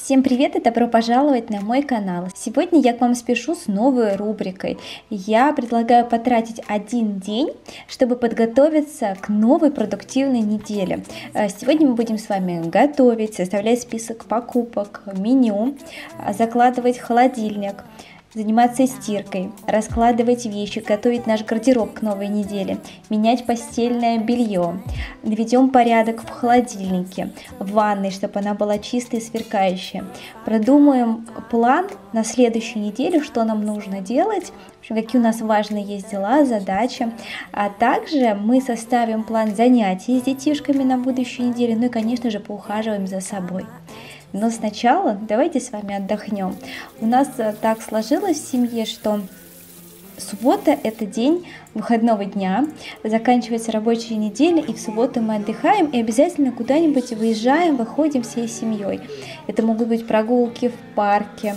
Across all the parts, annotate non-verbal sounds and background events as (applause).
Всем привет и добро пожаловать на мой канал. Сегодня я к вам спешу с новой рубрикой. Я предлагаю потратить один день, чтобы подготовиться к новой продуктивной неделе. Э, сегодня мы будем с вами готовить, составлять список покупок, меню, э, закладывать холодильник, заниматься стиркой, раскладывать вещи, готовить наш гардероб к новой неделе, менять постельное белье, наведем порядок в холодильнике, в ванной, чтобы она была чистая и сверкающая. Продумаем план на следующую неделю, что нам нужно делать, какие у нас важные есть дела, задачи. А также мы составим план занятий с детишками на будущую неделю, ну и, конечно же, поухаживаем за собой. Но сначала давайте с вами отдохнем. У нас э, так сложилось в семье, что Суббота – это день выходного дня, заканчивается рабочая неделя, и в субботу мы отдыхаем и обязательно куда-нибудь выезжаем, выходим всей семьей. Это могут быть прогулки в парке,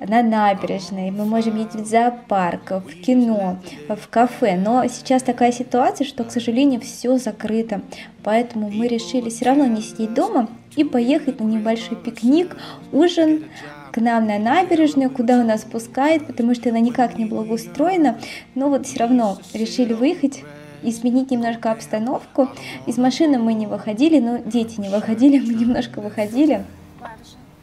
на набережной, мы можем ездить в зоопарк, в кино, в кафе. Но сейчас такая ситуация, что, к сожалению, все закрыто. Поэтому мы решили все равно не сидеть дома и поехать на небольшой пикник, ужин к нам на набережную, куда у нас пускает, потому что она никак не благоустроена. Но вот все равно решили выехать изменить немножко обстановку. Из машины мы не выходили, но дети не выходили, (laughs) мы немножко выходили.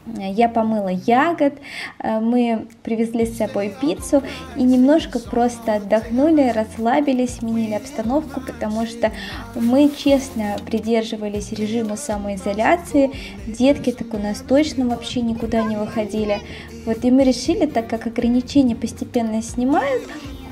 Я помыла ягод, э, мы привезли с собой пиццу и немножко просто отдохнули, расслабились, сменили обстановку, потому что мы честно придерживались режима самоизоляции. Детки так у нас точно вообще никуда не выходили. Вот и мы решили, так как ограничения постепенно снимают,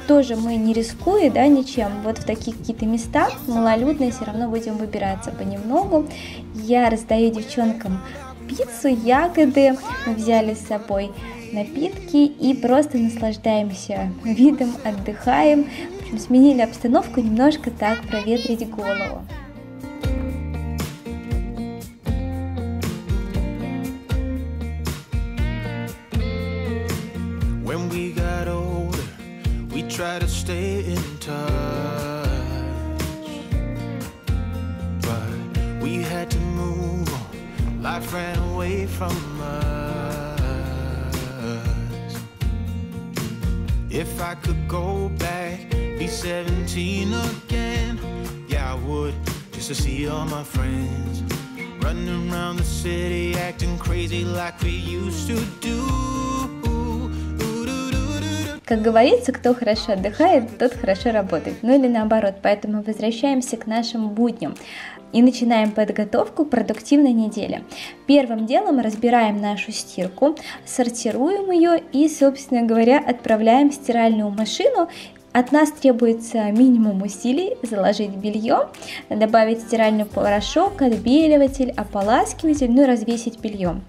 тоже мы не рискуя, да, ничем, вот в такие какие-то места малолюдные все равно будем выбираться понемногу. Я раздаю девчонкам пиццу, ягоды, мы взяли с собой напитки и просто наслаждаемся видом, отдыхаем. В общем, сменили обстановку, немножко так проветрить голову. When we got older, we try to stay in touch. From us. If I could go back, be 17 again, yeah, I would, just to see all my friends. Running around the city, acting crazy like we used to do. Как говорится, кто хорошо отдыхает, тот хорошо работает. Ну или наоборот. Поэтому возвращаемся к нашим будням и начинаем подготовку к продуктивной неделе. Первым делом разбираем нашу стирку, сортируем ее и, собственно говоря, отправляем в стиральную машину от нас требуется минимум усилий заложить белье, добавить стиральный порошок, отбеливатель, ополаскиватель, ну и развесить белье.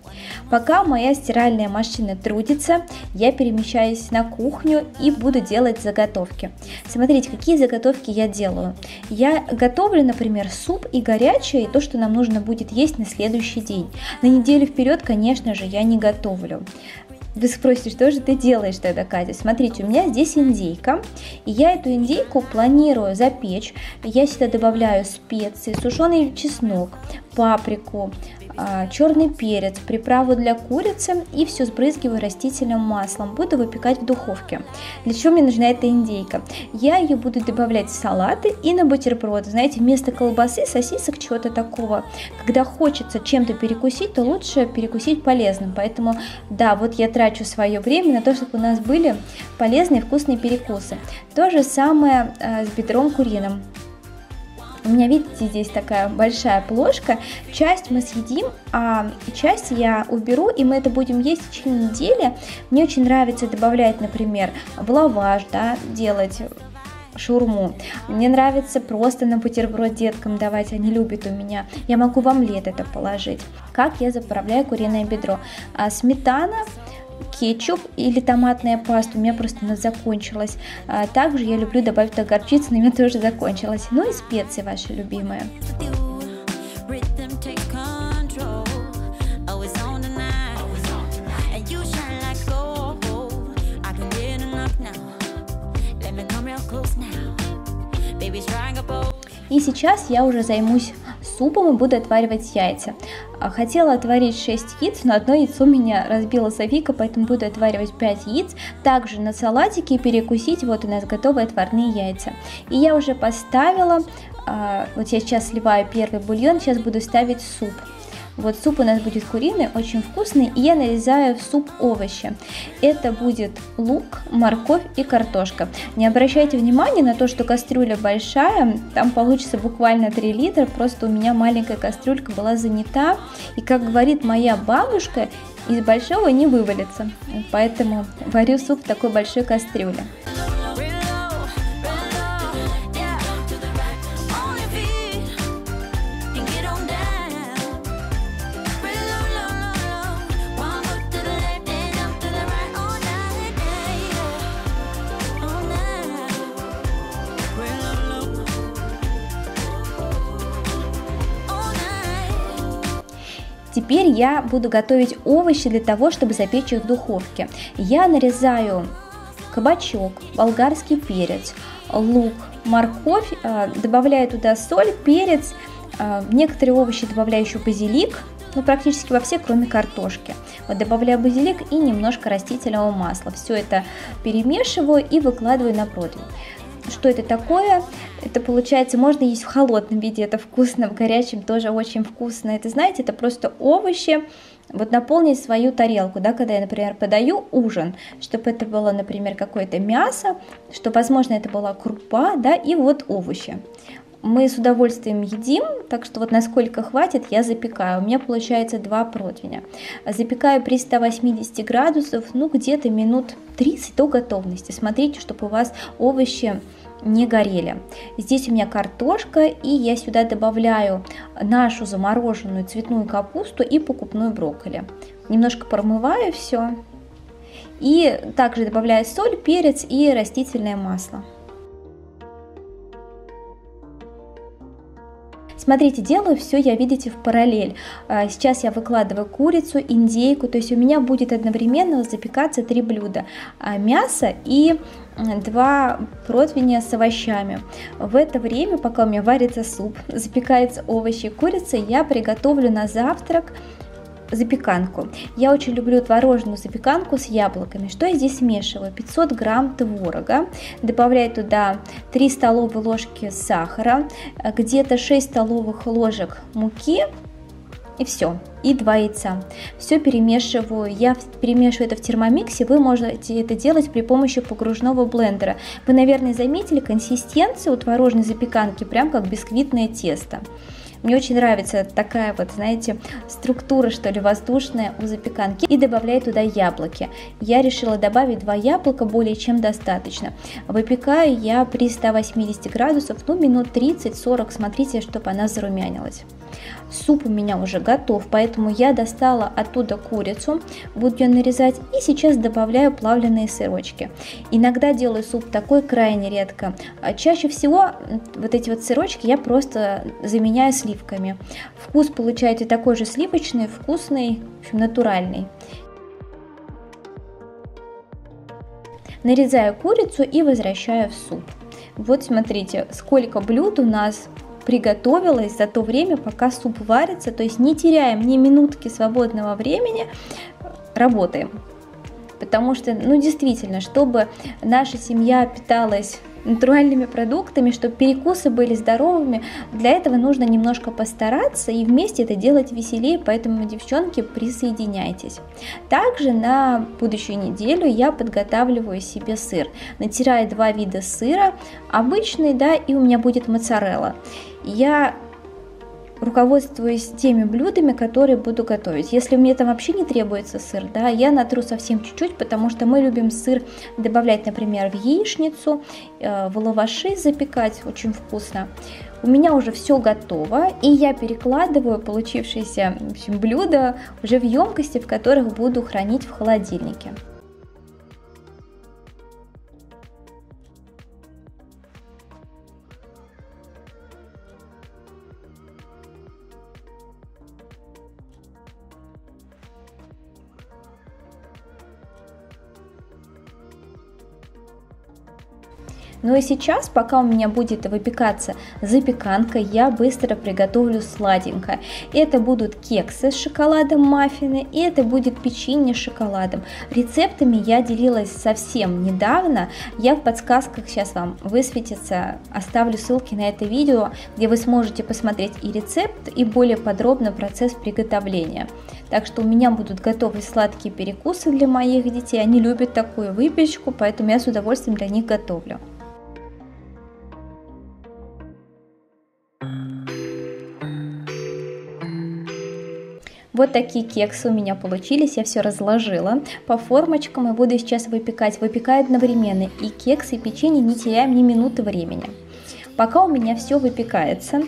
Пока моя стиральная машина трудится, я перемещаюсь на кухню и буду делать заготовки. Смотрите, какие заготовки я делаю. Я готовлю, например, суп и горячее, и то, что нам нужно будет есть на следующий день. На неделю вперед, конечно же, я не готовлю. Вы спросите, что же ты делаешь тогда, Катя? Смотрите, у меня здесь индейка, и я эту индейку планирую запечь. Я сюда добавляю специи, сушеный чеснок, паприку, а, черный перец, приправу для курицы и все сбрызгиваю растительным маслом. Буду выпекать в духовке. Для чего мне нужна эта индейка? Я ее буду добавлять в салаты и на бутерброды. Знаете, вместо колбасы, сосисок, чего-то такого. Когда хочется чем-то перекусить, то лучше перекусить полезным. Поэтому, да, вот я трачу свое время на то, чтобы у нас были полезные вкусные перекусы. То же самое э, с бедром куриным. У меня, видите, здесь такая большая плошка. Часть мы съедим, а часть я уберу, и мы это будем есть в течение недели. Мне очень нравится добавлять, например, в лаваш, да, делать шурму. Мне нравится просто на бутерброд деткам давать, они любят у меня. Я могу в омлет это положить. Как я заправляю куриное бедро? А, сметана, кетчуп или томатная паста, у меня просто она закончилась. А также я люблю добавить туда горчицу, но у меня тоже закончилась. Ну и специи ваши любимые. И сейчас я уже займусь супом и буду отваривать яйца. А, хотела отварить 6 яиц, но одно яйцо меня разбила Софика, поэтому буду отваривать 5 яиц. Также на салатике перекусить, вот у нас готовые отварные яйца. И я уже поставила, а, вот я сейчас сливаю первый бульон, сейчас буду ставить суп. Вот суп у нас будет куриный, очень вкусный, и я нарезаю в суп овощи. Это будет лук, морковь и картошка. Не обращайте внимания на то, что кастрюля большая, там получится буквально 3 литра, просто у меня маленькая кастрюлька была занята, и как говорит моя бабушка, из большого не вывалится, поэтому варю суп в такой большой кастрюле. Теперь я буду готовить овощи для того, чтобы запечь их в духовке. Я нарезаю кабачок, болгарский перец, лук, морковь, э, добавляю туда соль, перец, э, некоторые овощи добавляю еще базилик, ну практически во все, кроме картошки. Вот добавляю базилик и немножко растительного масла. Все это перемешиваю и выкладываю на противень. Что это такое? Это получается, можно есть в холодном виде, это вкусно, в горячем тоже очень вкусно. Это, знаете, это просто овощи, вот наполнить свою тарелку, да, когда я, например, подаю ужин, чтобы это было, например, какое-то мясо, что, возможно, это была крупа, да, и вот овощи. Мы с удовольствием едим, так что вот насколько хватит, я запекаю. У меня получается два противня. Запекаю при 180 градусов, ну где-то минут 30 до готовности. Смотрите, чтобы у вас овощи не горели. Здесь у меня картошка, и я сюда добавляю нашу замороженную цветную капусту и покупную брокколи. Немножко промываю все. И также добавляю соль, перец и растительное масло. Смотрите, делаю все я, видите, в параллель. А, сейчас я выкладываю курицу, индейку, то есть у меня будет одновременно запекаться три блюда. А, мясо и два противня с овощами. В это время, пока у меня варится суп, (laughs) запекаются овощи и курица, я приготовлю на завтрак запеканку. Я очень люблю творожную запеканку с яблоками. Что я здесь смешиваю? 500 грамм творога, добавляю туда 3 столовые ложки сахара, где-то 6 столовых ложек муки, и все, и два яйца. Все перемешиваю, я перемешиваю это в термомиксе, вы можете это делать при помощи погружного блендера. Вы, наверное, заметили консистенцию у творожной запеканки, прям как бисквитное тесто. Мне очень нравится такая вот, знаете, структура, что ли, воздушная у запеканки. И добавляю туда яблоки. Я решила добавить два яблока, более чем достаточно. Выпекаю я при 180 градусов, ну, минут 30-40, смотрите, чтобы она зарумянилась. Суп у меня уже готов, поэтому я достала оттуда курицу, буду ее нарезать и сейчас добавляю плавленые сырочки. Иногда делаю суп такой крайне редко. А чаще всего вот эти вот сырочки я просто заменяю сливками. Вкус получаете такой же сливочный, вкусный, в общем, натуральный. Нарезаю курицу и возвращаю в суп. Вот смотрите, сколько блюд у нас приготовилась за то время, пока суп варится, то есть не теряем ни минутки свободного времени, работаем. Потому что, ну действительно, чтобы наша семья питалась натуральными продуктами, чтобы перекусы были здоровыми. Для этого нужно немножко постараться и вместе это делать веселее, поэтому, девчонки, присоединяйтесь. Также на будущую неделю я подготавливаю себе сыр. Натираю два вида сыра, обычный, да, и у меня будет моцарелла. Я руководствуюсь теми блюдами, которые буду готовить. Если мне там вообще не требуется сыр, да, я натру совсем чуть-чуть, потому что мы любим сыр добавлять, например, в яичницу, э, в лаваши запекать, очень вкусно. У меня уже все готово, и я перекладываю получившееся в блюдо уже в емкости, в которых буду хранить в холодильнике. Ну и сейчас, пока у меня будет выпекаться запеканка, я быстро приготовлю сладенькое. Это будут кексы с шоколадом, маффины, и это будет печенье с шоколадом. Рецептами я делилась совсем недавно, я в подсказках сейчас вам высветится, оставлю ссылки на это видео, где вы сможете посмотреть и рецепт, и более подробно процесс приготовления. Так что у меня будут готовы сладкие перекусы для моих детей, они любят такую выпечку, поэтому я с удовольствием для них готовлю. Вот такие кексы у меня получились, я все разложила по формочкам и буду сейчас выпекать. Выпекаю одновременно и кексы, и печенье, не теряем ни минуты времени. Пока у меня все выпекается,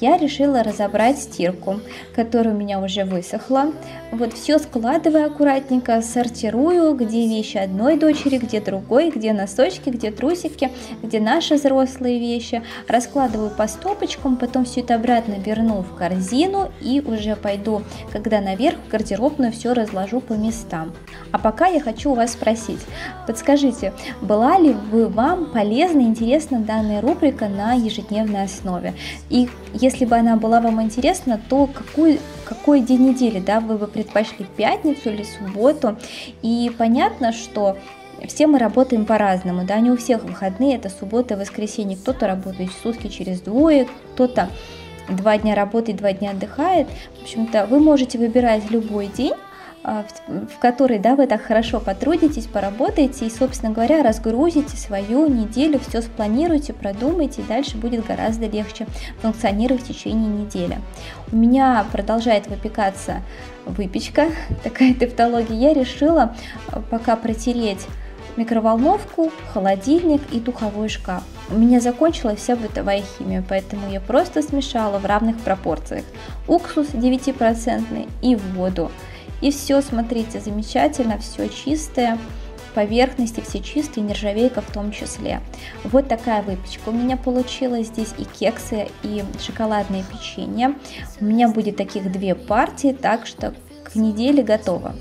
я решила разобрать стирку, которая у меня уже высохла. Вот все складываю аккуратненько, сортирую, где вещи одной дочери, где другой, где носочки, где трусики, где наши взрослые вещи. Раскладываю по стопочкам, потом все это обратно верну в корзину и уже пойду, когда наверх в гардеробную все разложу по местам. А пока я хочу у вас спросить, подскажите, была ли вы вам полезна и интересна данная рубрика на ежедневной основе? И если бы она была вам интересна, то какой, какой день недели да, вы бы предпочли, пятницу или субботу? И понятно, что все мы работаем по-разному, да, не у всех выходные, это суббота воскресенье, кто-то работает сутки через двое, кто-то два дня работает, два дня отдыхает. В общем-то, вы можете выбирать любой день, в которой да, вы так хорошо потрудитесь, поработаете и, собственно говоря, разгрузите свою неделю, все спланируете, продумайте, и дальше будет гораздо легче функционировать в течение недели. У меня продолжает выпекаться выпечка, (laughs) такая тавтология. Я решила а, пока протереть микроволновку, холодильник и духовой шкаф. У меня закончилась вся бытовая химия, поэтому я просто смешала в равных пропорциях уксус 9% и воду. И все, смотрите, замечательно, все чистое, поверхности все чистые, нержавейка в том числе. Вот такая выпечка у меня получилась. Здесь и кексы, и шоколадное печенье. У меня будет таких две партии, так что к неделе готово.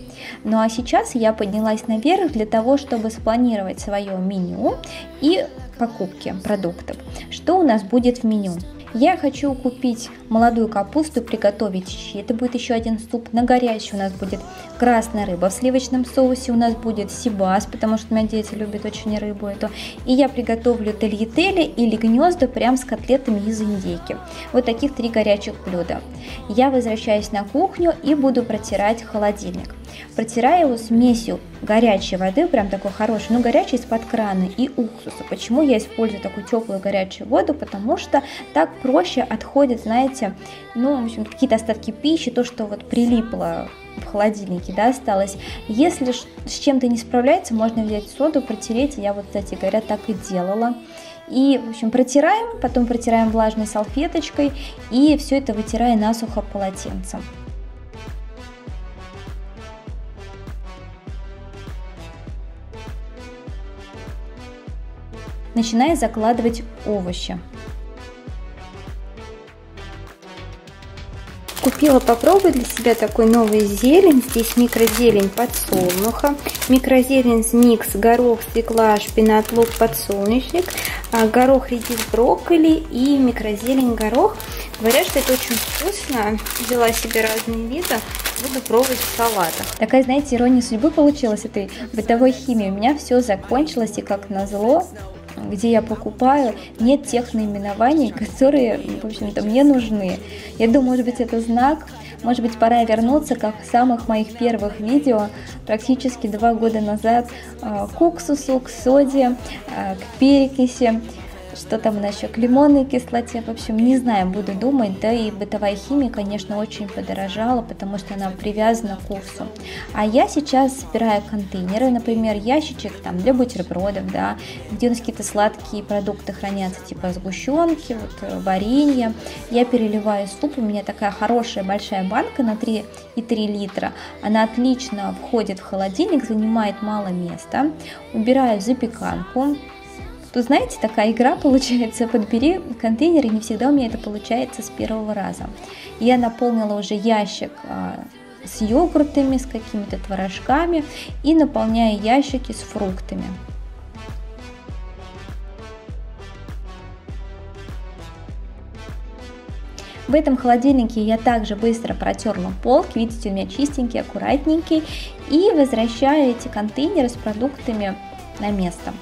Ну а сейчас я поднялась наверх для того, чтобы спланировать свое меню и покупки продуктов. Что у нас будет в меню? Я хочу купить молодую капусту, приготовить щи. Это будет еще один суп. На горячий у нас будет красная рыба. В сливочном соусе у нас будет сибас, потому что мои дети любят очень рыбу эту. И я приготовлю тельетели или гнезда прям с котлетами из индейки. Вот таких три горячих блюда. Я возвращаюсь на кухню и буду протирать холодильник. Протираю его смесью горячей воды, прям такой хороший, ну горячий из-под крана и уксуса. Почему я использую такую теплую горячую воду? Потому что так проще отходят, знаете, ну, в общем, какие-то остатки пищи, то, что вот прилипло в холодильнике, да, осталось. Если с чем-то не справляется, можно взять соду, протереть. Я вот, кстати говоря, так и делала. И, в общем, протираем, потом протираем влажной салфеточкой и все это вытирая насухо полотенцем. начиная закладывать овощи. Купила попробовать для себя такой новый зелень. Здесь микрозелень подсолнуха, микрозелень микс, горох, свекла, шпинат, лук, подсолнечник, а, горох, редис, брокколи и микрозелень, горох. Говорят, что это очень вкусно. Взяла себе разные виды. Буду пробовать в салатах. Такая, знаете, ирония судьбы получилась этой бытовой химии. У меня все закончилось, и как назло, где я покупаю, нет тех наименований, которые, в общем-то, мне нужны. Я думаю, может быть, это знак, может быть, пора вернуться, как в самых моих первых видео, практически два года назад, а, к уксусу, к соде, а, к перекиси, что там у нас еще к лимонной кислоте, в общем, не знаю, буду думать, да, и бытовая химия, конечно, очень подорожала, потому что она привязана к вкусу. А я сейчас собираю контейнеры, например, ящичек там для бутербродов, да, где у нас какие-то сладкие продукты хранятся, типа сгущенки, вот э, варенье, я переливаю суп, у меня такая хорошая большая банка на 3,3 литра, она отлично входит в холодильник, занимает мало места, убираю запеканку, то знаете, такая игра получается, (laughs) подбери контейнер, и не всегда у меня это получается с первого раза. Я наполнила уже ящик а, с йогуртами, с какими-то творожками и наполняю ящики с фруктами. В этом холодильнике я также быстро протерла полк, видите, у меня чистенький, аккуратненький, и возвращаю эти контейнеры с продуктами на место.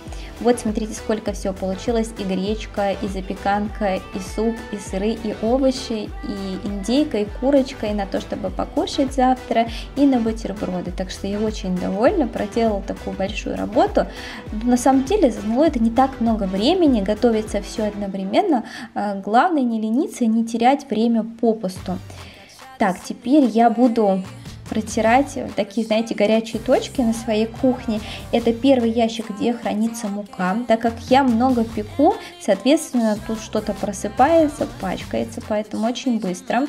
Вот смотрите, сколько всего получилось. И гречка, и запеканка, и суп, и сыры, и овощи, и индейка, и курочка, и на то, чтобы покушать завтра, и на бутерброды. Так что я очень довольна, проделала такую большую работу. На самом деле заняло это не так много времени, готовится все одновременно. А, главное не лениться не терять время попусту. Так, теперь я буду протирать такие, знаете, горячие точки на своей кухне. Это первый ящик, где хранится мука. Так как я много пеку, соответственно, тут что-то просыпается, пачкается, поэтому очень быстро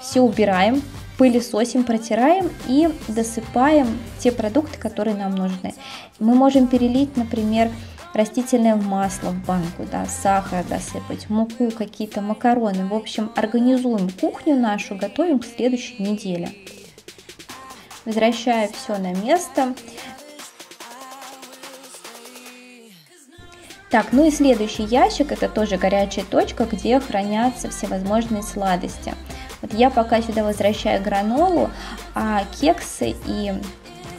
все убираем, пылесосим, протираем и досыпаем те продукты, которые нам нужны. Мы можем перелить, например, растительное масло в банку, да, сахар досыпать, муку, какие-то макароны. В общем, организуем кухню нашу, готовим к следующей неделе возвращаю все на место. Так, ну и следующий ящик, это тоже горячая точка, где хранятся всевозможные сладости. Вот я пока сюда возвращаю гранолу, а кексы и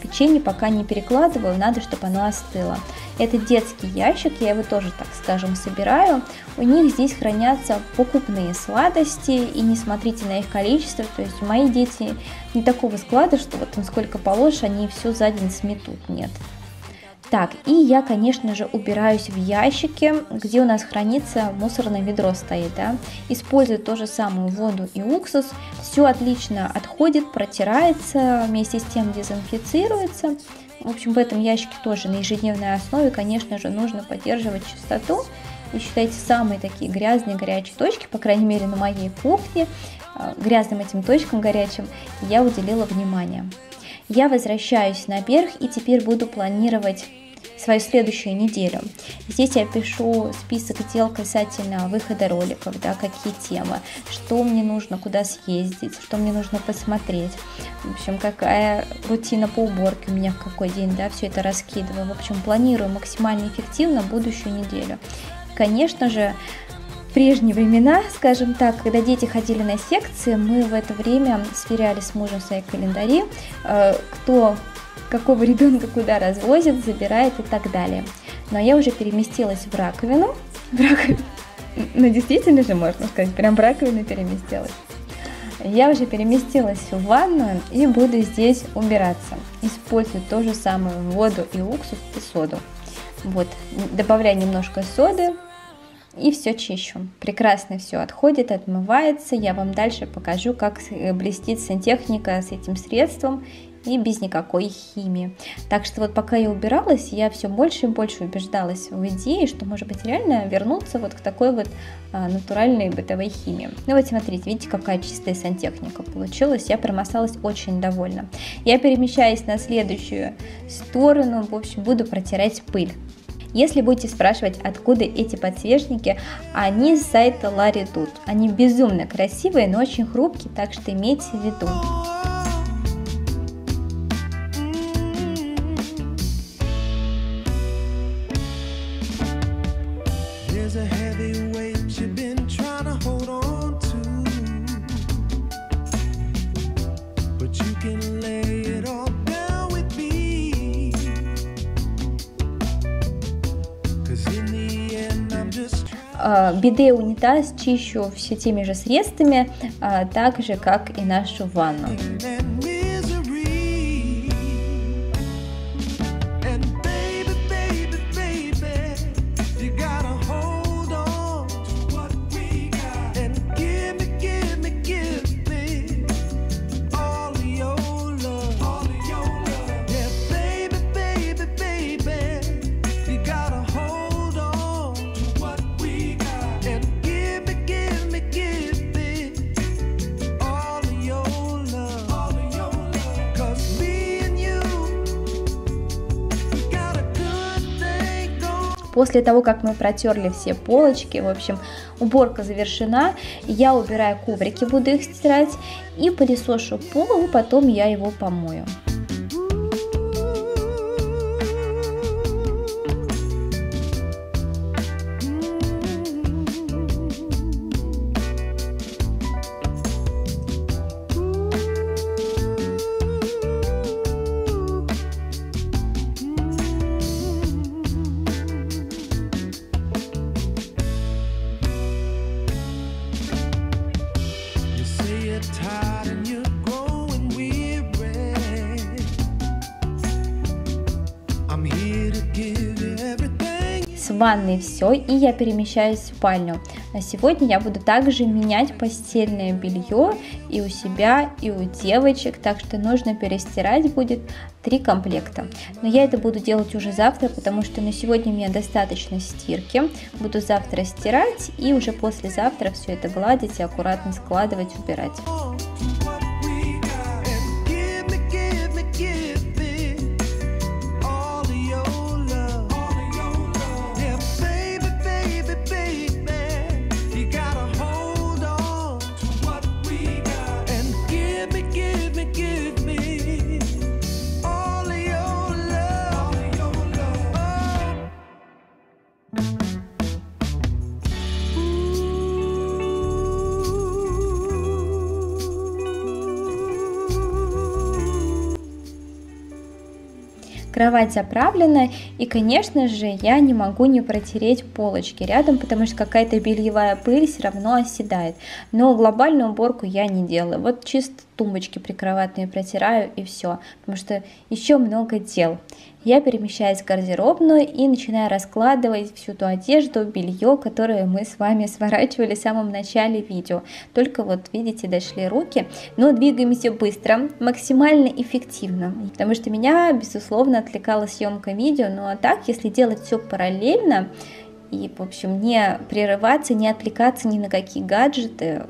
печенье пока не перекладываю, надо, чтобы оно остыло. Это детский ящик, я его тоже, так скажем, собираю. У них здесь хранятся покупные сладости, и не смотрите на их количество, то есть мои дети не такого склада, что вот им сколько положишь, они все за день сметут, нет. Так, и я, конечно же, убираюсь в ящике, где у нас хранится мусорное ведро стоит, да. Использую то же самую воду и уксус. Все отлично отходит, протирается, вместе с тем дезинфицируется. В общем, в этом ящике тоже на ежедневной основе, конечно же, нужно поддерживать чистоту. И считайте, самые такие грязные горячие точки, по крайней мере на моей кухне, грязным этим точкам горячим, я уделила внимание. Я возвращаюсь наверх и теперь буду планировать свою следующую неделю. Здесь я пишу список дел касательно выхода роликов, да, какие темы, что мне нужно, куда съездить, что мне нужно посмотреть, в общем, какая рутина по уборке у меня в какой день, да, все это раскидываю. В общем, планирую максимально эффективно будущую неделю. Конечно же, в прежние времена, скажем так, когда дети ходили на секции, мы в это время сверяли с мужем свои календари, э, кто какого ребенка куда развозит, забирает и так далее. Но я уже переместилась в раковину. В раковину. Ну, действительно же, можно сказать, прям в раковину переместилась. Я уже переместилась в ванную и буду здесь убираться. Использую то же самое воду и уксус и соду. Вот, добавляю немножко соды и все чищу. Прекрасно все отходит, отмывается. Я вам дальше покажу, как блестит сантехника с этим средством и без никакой химии. Так что вот пока я убиралась, я все больше и больше убеждалась в идее, что может быть реально вернуться вот к такой вот а, натуральной бытовой химии. Ну вот смотрите, видите, какая чистая сантехника получилась. Я прям очень довольна. Я перемещаюсь на следующую сторону, в общем, буду протирать пыль. Если будете спрашивать, откуда эти подсвечники, они с сайта Laridut. Они безумно красивые, но очень хрупкие, так что имейте в виду. Биде унитаз чищу все теми же средствами, а, так же как и нашу ванну. После того, как мы протерли все полочки, в общем, уборка завершена, я убираю коврики, буду их стирать, и пылесошу пол, и потом я его помою. Ванной все, и я перемещаюсь в спальню. На сегодня я буду также менять постельное белье и у себя, и у девочек, так что нужно перестирать будет три комплекта. Но я это буду делать уже завтра, потому что на сегодня у меня достаточно стирки. Буду завтра стирать и уже послезавтра все это гладить и аккуратно складывать, убирать. Кровать заправлена, и, конечно же, я не могу не протереть полочки рядом, потому что какая-то бельевая пыль все равно оседает. Но глобальную уборку я не делаю. Вот чисто тумбочки прикроватные протираю и все, потому что еще много дел. Я перемещаюсь в гардеробную и начинаю раскладывать всю ту одежду, белье, которое мы с вами (laughs) сворачивали в самом начале видео. Только вот, видите, дошли руки, но двигаемся быстро, максимально эффективно, потому что меня, безусловно, отвлекала съемка видео, ну а так, если делать все параллельно, и, в общем, не прерываться, не отвлекаться ни на какие гаджеты,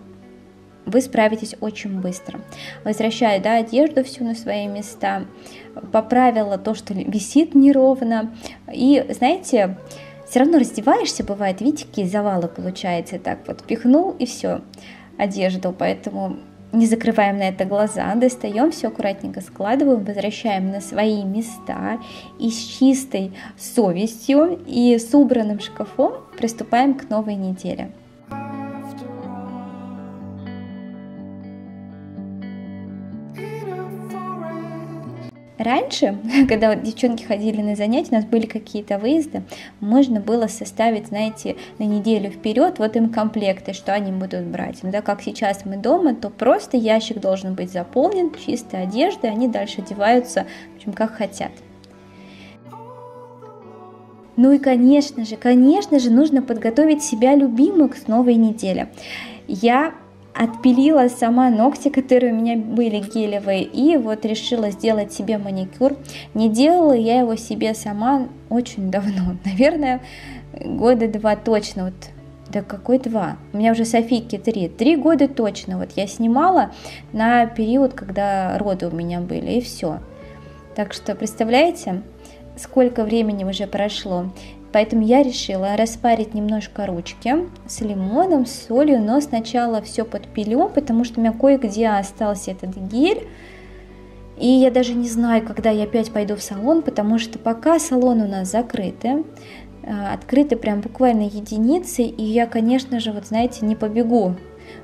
вы справитесь очень быстро. Возвращаю да, одежду всю на свои места, поправила то, что висит неровно. И, знаете, все равно раздеваешься, бывает, видите, какие завалы получается, так вот пихнул и все, одежду, поэтому не закрываем на это глаза, достаем все аккуратненько, складываем, возвращаем на свои места и с чистой совестью и с убранным шкафом приступаем к новой неделе. Раньше, (laughs) когда вот девчонки ходили на занятия, у нас были какие-то выезды, можно было составить, знаете, на неделю вперед вот им комплекты, что они будут брать. Но да, как сейчас мы дома, то просто ящик должен быть заполнен чистой одеждой, они дальше одеваются, в общем, как хотят. Ну и, конечно же, конечно же, нужно подготовить себя любимую к новой неделе. Я отпилила сама ногти, которые у меня были гелевые, и вот решила сделать себе маникюр. Не делала я его себе сама очень давно, (laughs) наверное, года два точно, вот да какой два? У меня уже Софийке три. Три года точно. Вот я снимала на период, когда роды у меня были, и все. Так что, представляете, сколько времени уже прошло. Поэтому я решила распарить немножко ручки с лимоном, с солью, но сначала все подпилю, потому что у меня кое-где остался этот гель. И я даже не знаю, когда я опять пойду в салон, потому что пока салон у нас закрыты, а, открыты прям буквально единицы, и я, конечно же, вот знаете, не побегу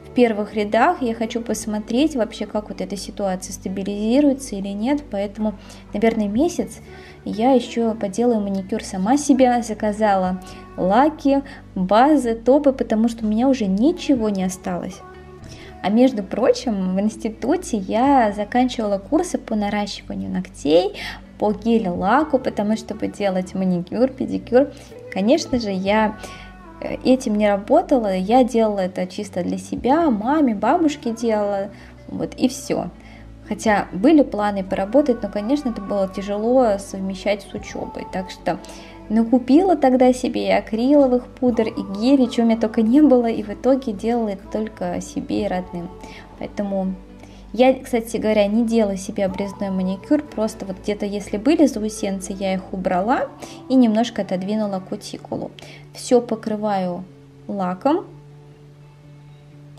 в первых рядах, я хочу посмотреть вообще, как вот эта ситуация стабилизируется или нет, поэтому, наверное, месяц я еще поделаю маникюр сама себя, заказала лаки, базы, топы, потому что у меня уже ничего не осталось. А между прочим, в институте я заканчивала курсы по наращиванию ногтей, по гель-лаку, потому что чтобы делать маникюр, педикюр, конечно же, я э, этим не работала, я делала это чисто для себя, маме, бабушке делала, вот и все. Хотя были планы поработать, но, конечно, это было тяжело совмещать с учебой. Так что накупила тогда себе и акриловых пудр, и гелей, чего у меня только не было, и в итоге делала это только себе и родным. Поэтому я, кстати говоря, не делаю себе обрезной маникюр, просто вот где-то если были заусенцы, я их убрала и немножко отодвинула кутикулу. Все покрываю лаком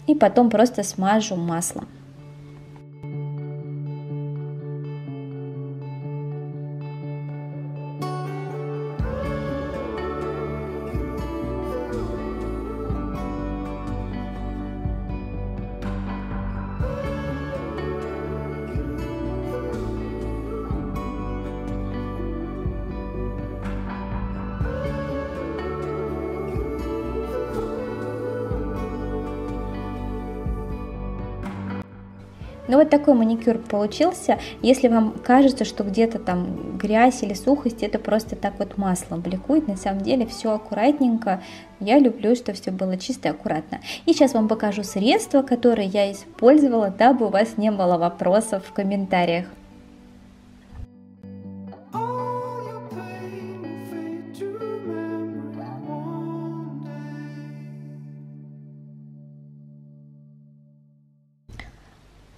и потом просто смажу маслом. Ну вот такой маникюр получился. Если вам кажется, что где-то там грязь или сухость, это просто так вот маслом бликует. На самом деле все аккуратненько. Я люблю, что все было чисто и аккуратно. И сейчас вам покажу средства, которые я использовала, дабы у вас не было вопросов в комментариях.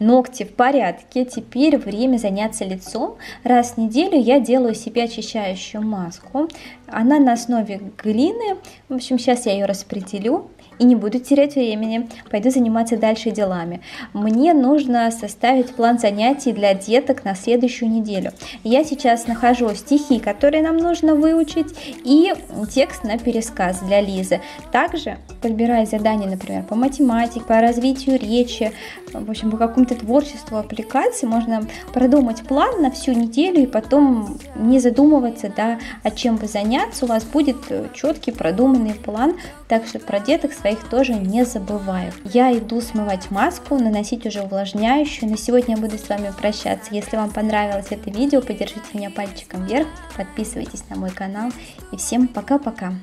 Ногти в порядке, теперь время заняться лицом. Раз в неделю я делаю себе очищающую маску. Она на основе глины. В общем, сейчас я ее распределю и не буду терять времени, пойду заниматься дальше делами. Мне нужно составить план занятий для деток на следующую неделю. Я сейчас нахожу стихи, которые нам нужно выучить, и текст на пересказ для Лизы. Также подбираю задания, например, по математике, по развитию речи, в общем, по какому-то творчеству аппликации можно продумать план на всю неделю и потом не задумываться, да, о чем бы заняться, у вас будет четкий продуманный план, так что про деток своих тоже не забываю. Я иду смывать маску, наносить уже увлажняющую. На сегодня я буду с вами прощаться. Если вам понравилось это видео, поддержите меня пальчиком вверх, подписывайтесь на мой канал. И всем пока-пока.